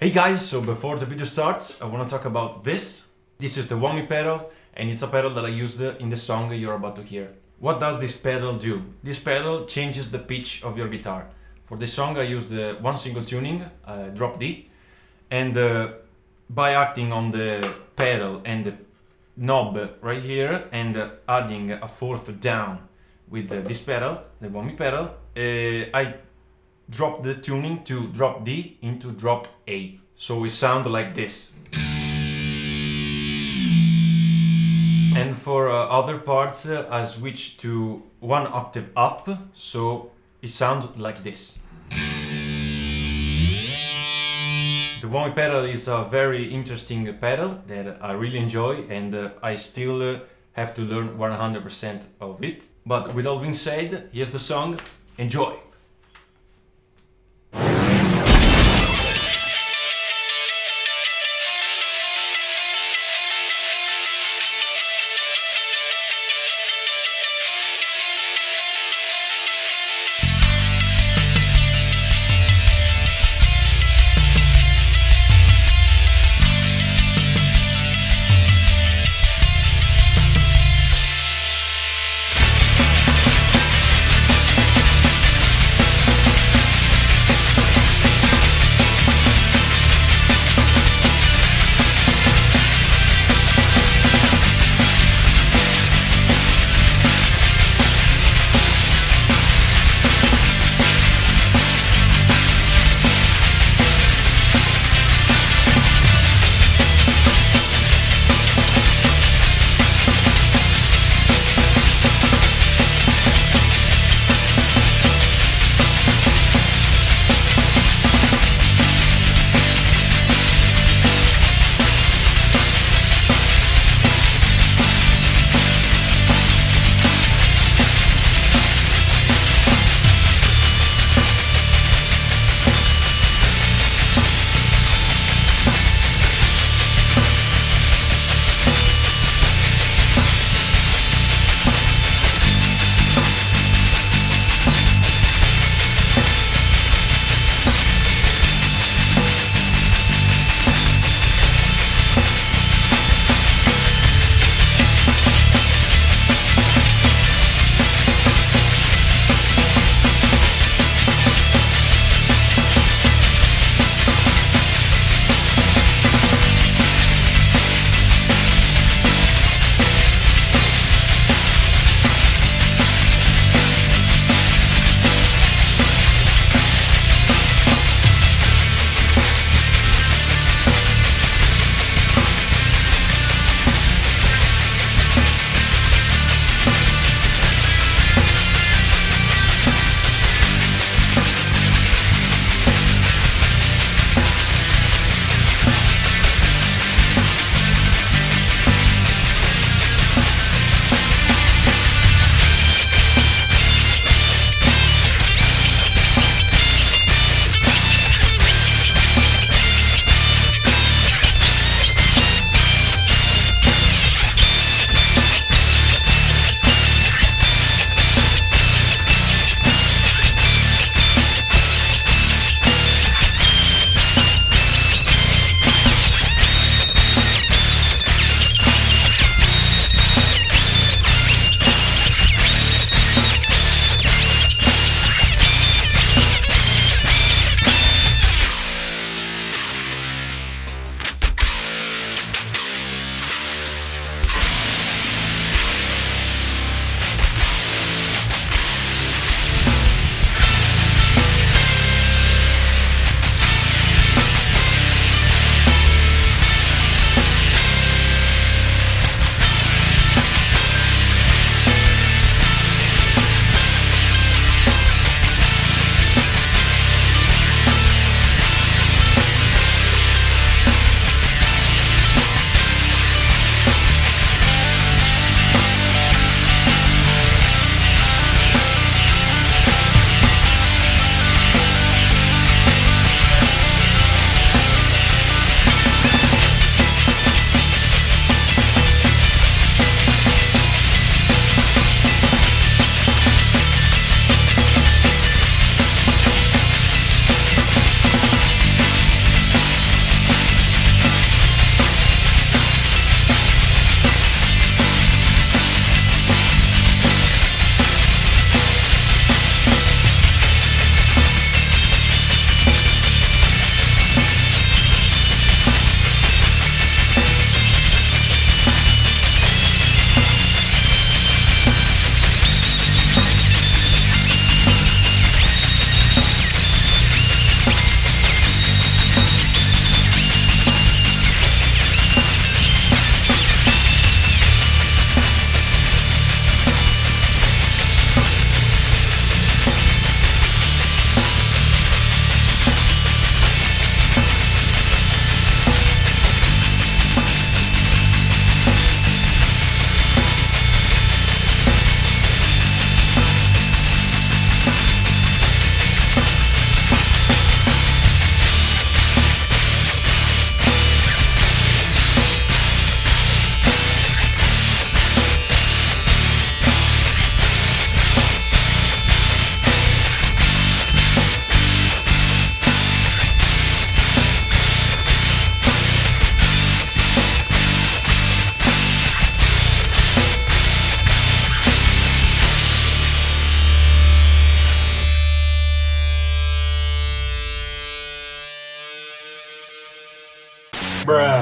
Hey guys, so before the video starts, I want to talk about this. This is the Whammy pedal, and it's a pedal that I used in the song you're about to hear. What does this pedal do? This pedal changes the pitch of your guitar. For this song I used one single tuning, uh, drop D, and uh, by acting on the pedal and the knob right here and uh, adding a fourth down with uh, this pedal, the Whammy pedal, uh, I drop the tuning to drop D into drop A. So we sound like this. And for uh, other parts, uh, I switch to one octave up, so it sounds like this. The Whammy pedal is a very interesting pedal that I really enjoy and uh, I still uh, have to learn 100% of it. But with all being said, here's the song, enjoy!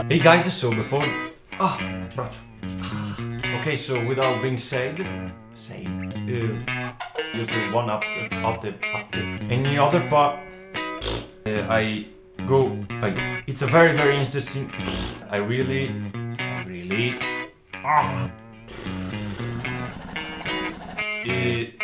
Hey guys, so before... Ah, braccio. Okay, so without being said... Said... Uh, use the one up, octave, octave. Any other part... Uh, I go... I, it's a very, very interesting... I really... I really... Ah! Uh,